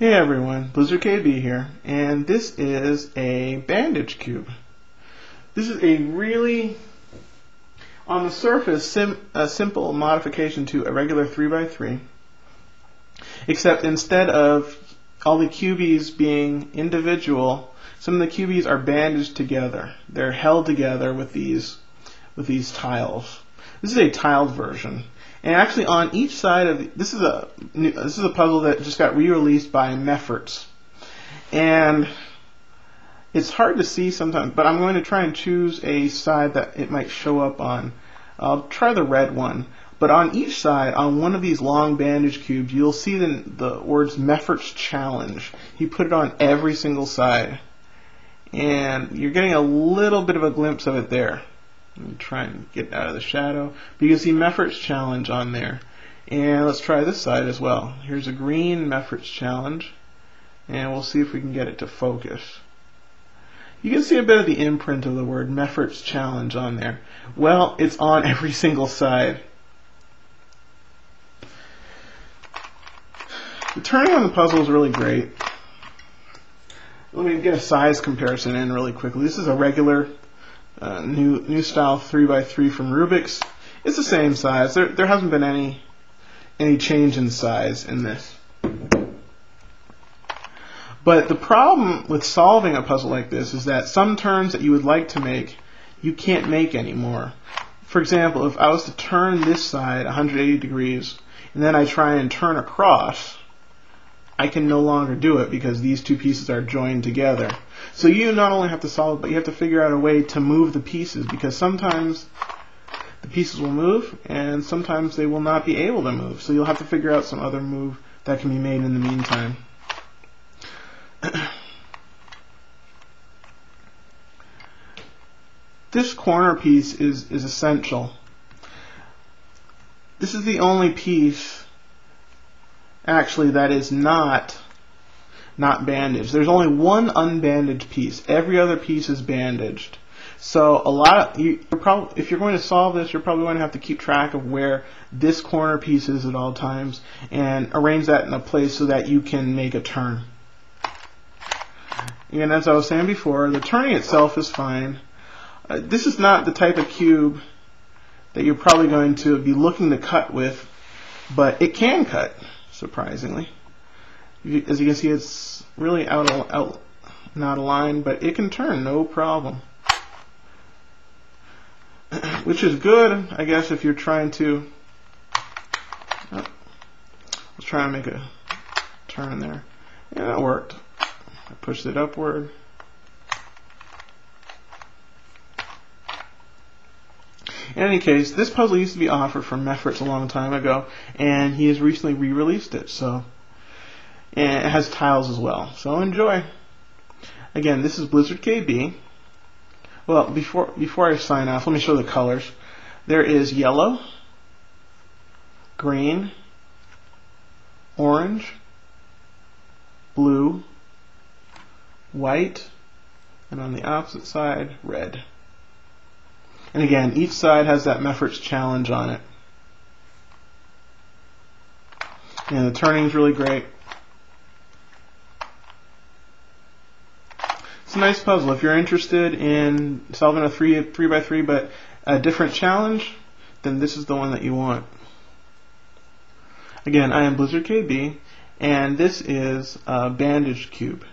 Hey everyone, Blizzard KB here, and this is a bandage cube. This is a really, on the surface, sim a simple modification to a regular 3x3, except instead of all the cubies being individual, some of the cubies are bandaged together. They're held together with these, with these tiles. This is a tiled version. And actually, on each side of the, this is a this is a puzzle that just got re-released by Mefferts, and it's hard to see sometimes. But I'm going to try and choose a side that it might show up on. I'll try the red one. But on each side, on one of these long bandage cubes, you'll see the, the words Mefferts Challenge. He put it on every single side. And you're getting a little bit of a glimpse of it there. Me try and get out of the shadow. But you can see Mefferts Challenge on there. And let's try this side as well. Here's a green Mefferts Challenge. And we'll see if we can get it to focus. You can see a bit of the imprint of the word Mefferts Challenge on there. Well, it's on every single side. The turning on the puzzle is really great. Let me get a size comparison in really quickly. This is a regular uh, new new style 3x3 from Rubik's. It's the same size. There, there hasn't been any any change in size in this. But the problem with solving a puzzle like this is that some turns that you would like to make, you can't make anymore. For example, if I was to turn this side 180 degrees, and then I try and turn across, I can no longer do it because these two pieces are joined together. So you not only have to solve it, but you have to figure out a way to move the pieces because sometimes the pieces will move and sometimes they will not be able to move. So you'll have to figure out some other move that can be made in the meantime. this corner piece is, is essential. This is the only piece actually that is not not bandaged. There's only one unbandaged piece. Every other piece is bandaged. So a lot of you, are probably if you're going to solve this, you're probably going to have to keep track of where this corner piece is at all times and arrange that in a place so that you can make a turn. And as I was saying before, the turning itself is fine. Uh, this is not the type of cube that you're probably going to be looking to cut with, but it can cut surprisingly. As you can see, it's really out, of, out not aligned, but it can turn no problem. Which is good, I guess, if you're trying to. Oh, let's try and make a turn there. Yeah, that worked. I pushed it upward. In any case, this puzzle used to be offered from Mefferts a long time ago, and he has recently re-released it. So, and it has tiles as well. So enjoy. Again, this is Blizzard KB. Well, before before I sign off, let me show the colors. There is yellow, green, orange, blue, white, and on the opposite side, red. And again, each side has that Mefferts challenge on it. And the turning is really great. It's a nice puzzle. If you're interested in solving a 3, 3 by 3 but a different challenge, then this is the one that you want. Again, I am Blizzard KB, and this is a Bandage Cube.